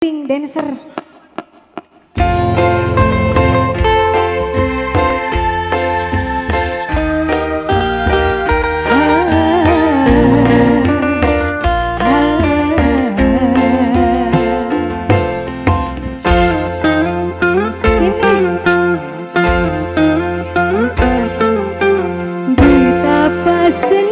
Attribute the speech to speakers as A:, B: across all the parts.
A: Pink dancer. Sini. Betapa
B: senang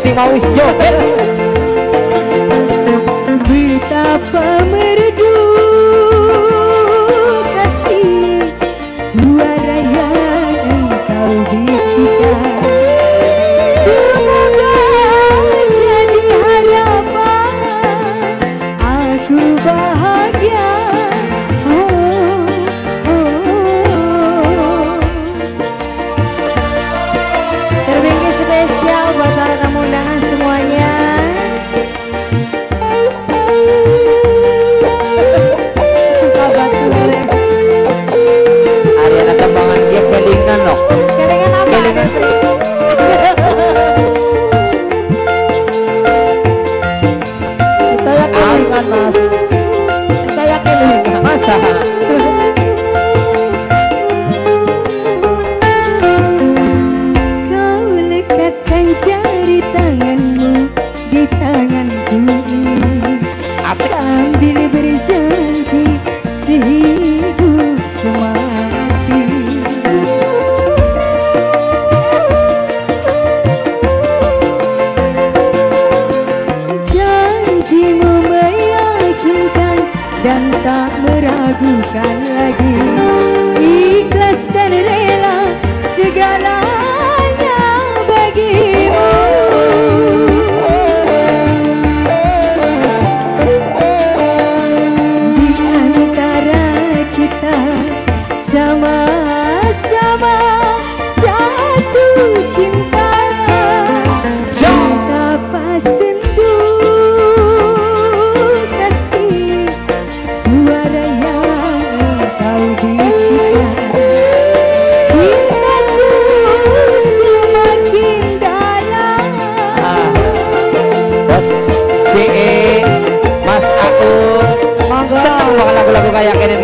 B: si
A: Mawis Jotel di tanganmu di tanganku. Asik. sambil berjanji sehidup semati janjimu meyakinkan dan tak meragukan lagi. vaya a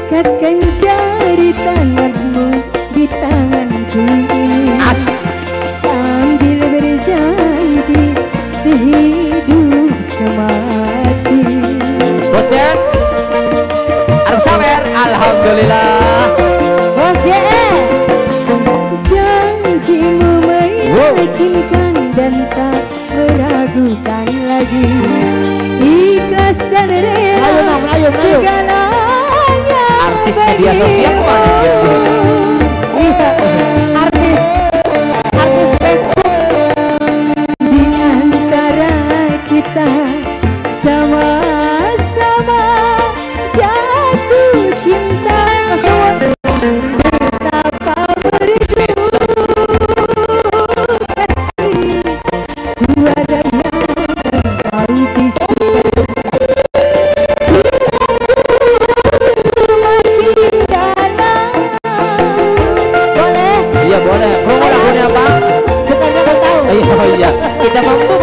A: ikatkan jari tanganmu di tanganku ini
B: Asik.
A: sambil berjanji sehidup semati.
B: Bosen ya? Arab Saber Alhamdulillah.
A: Bosen ya? janjimu meyakinkan dan tak meragukan lagi. Ikhlas dan rela
C: ayo, ayo, ayo.
A: segala
B: artis media sosial
A: mana? Bisa.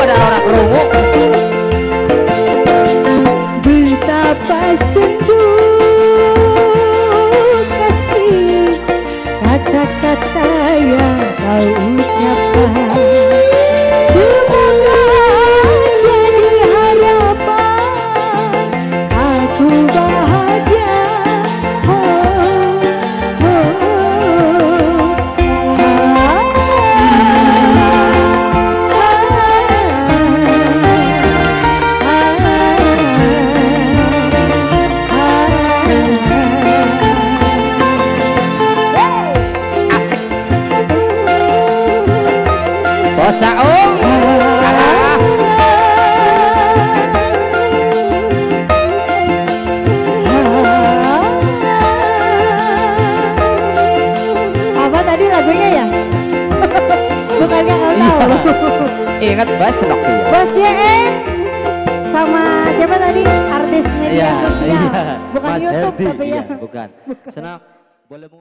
A: ada orang kerungu
B: Osa apa tadi lagunya ya?
A: Bukannya kau
B: iya. tahu? Ingat Bas Nokti
A: Bos JN sama siapa tadi? Artis media
B: iya,
A: sosial.
B: Iya.
A: bukan YouTube tapi ya.
B: bukan, bukan. Senang. Boleh